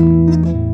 Música